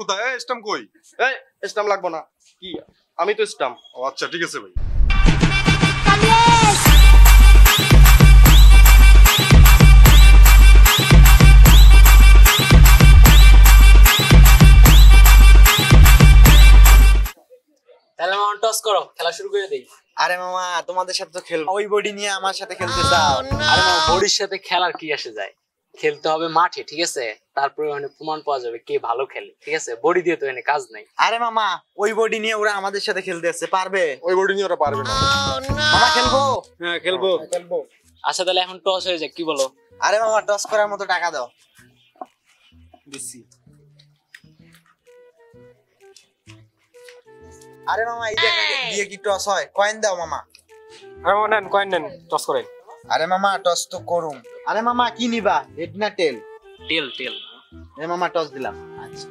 কোথায়? এই কই? এই লাগবো না। কি? আমি তো ও আচ্ছা ঠিক আছে ভাই। তাহলে টস করো খেলা শুরু করে দেই। আরে মামা তোমাদের সাথে তো খেলব। ওই বডি নিয়ে আমার সাথে খেলতে চাও আরে মামা বডির সাথে খেলার কি আসে যায়? খেলতে হবে মাঠে ঠিক আছে? তারপরে মানে প্রমাণ পাওয়া যাবে কে ভালো খেলে ঠিক আছে? বডি দিয়ে তো এনে কাজ নাই। আরে মামা ওই বডি নিয়ে ওরা আমাদের সাথে খেলতে আসছে পারবে? ওই বডি নিয়ে ওরা পারবে না। মামা খেলব? হ্যাঁ খেলব। খেলব। আচ্ছা তাহলে এখন টস হয়ে যাক কি বলো? আরে মামা টস করার মতো টাকা দাও। দিচ্ছি। আরে মামা এই দিয়ে কি টস হয়? কয়েন দাও মামা। আরে মামা নেন কয়েন নেন টস করেন। আরে মামা টস তো করুম। আরে মামা কি নিবা? হেড না টেল টেল টেল আরে মামা টস দিলাম। আচ্ছা।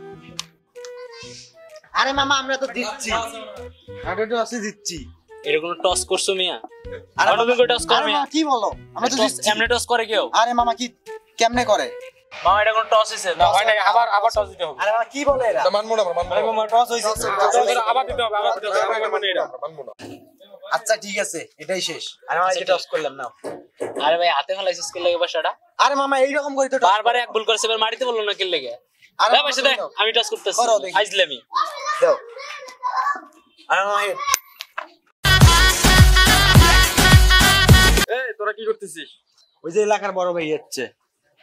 আরে মামা আমরা তো দিচ্ছি। আমরা তো টসই দিচ্ছি। এরকম টস করছ মিয়া? আরে তুমি টস করো আরে মিয়া। মামা কি বলো? আমরা তো দিচ্ছি। এমনি টস করে কেউ? আরে মামা কি কেমনে করে? মামা এটা কোন টস হইছে? না হয় নাই আবার আবার টস দিতে হবে। আরে মামা কি বলে এরা? এটা মানবো না আরে মামা টস হইছে। আবার দিতে হবে আবার দিতে হবে। মানে এটা আমরা মানবো না। আচ্ছা ঠিক আছে এটাই শেষ। আরে মামা এই যে টস করলাম না আরে ভাই হাতে ফেলাইছিস কে লাগে বাসাটা আরে মামা এইরকম করে তো বারবার এক ভুল করেছে এবার মারিতে বলল না কে লেগে? আরে বাসা আমি টস করতেছি। করো দেখি। আইজলামি দাও। আরে মামা এই। তোরা কি করতেছিস? ওই যে এলাকার বড় ভাই হচ্ছে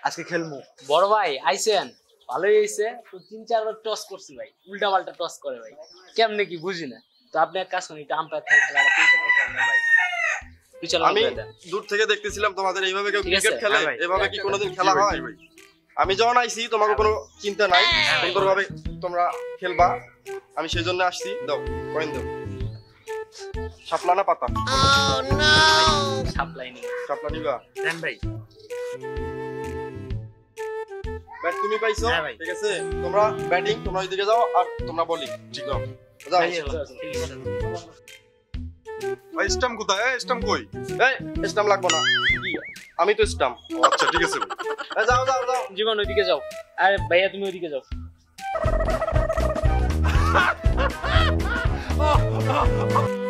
আজকে খেলমু। বড় ভাই আইছেন? ভালোই হয়েছে তো তিন চারবার টস করছি ভাই উল্টা পাল্টা টস করে ভাই। কেমনে কি বুঝি না তো আপনি এক কাজ করুন একটু আম্পায়ার থেকে খেলাটা ভাই। আমি দূর থেকে দেখতেছিলাম তোমাদের এইভাবে কেউ ক্রিকেট খেলে হ্যাঁ এভাবে কি কোনোদিন খেলা হয় আমি যখন আইছি তোমাকে কোনো চিন্তা নাই। সুন্দরভাবে তোমরা খেলবা। আমি সেই জন্য আসছি। দাও কয়েন দাও। শাপলা না পাতা? সাপ্লাই নেই শাপলা নিবা? দেন ভাই। ব্যাট তুমি পাইছো? হ্যাঁ ঠিক আছে? তোমরা ব্যাটিং তোমরা ওইদিকে যাও আর তোমরা বোলিং। ঠিক যাও। যাও ভাই স্ট্যাম্প কোথায়? এই স্ট্যাম্প কই? এই স্ট্যাম্প লাগবে না। আমি তো স্ট্যাম্প আচ্ছা ঠিক আছে। ভাই যাও যাও যাও। জীবন ওইদিকে যাও। আরে ভাইয়া তুমি ওইদিকে যাও।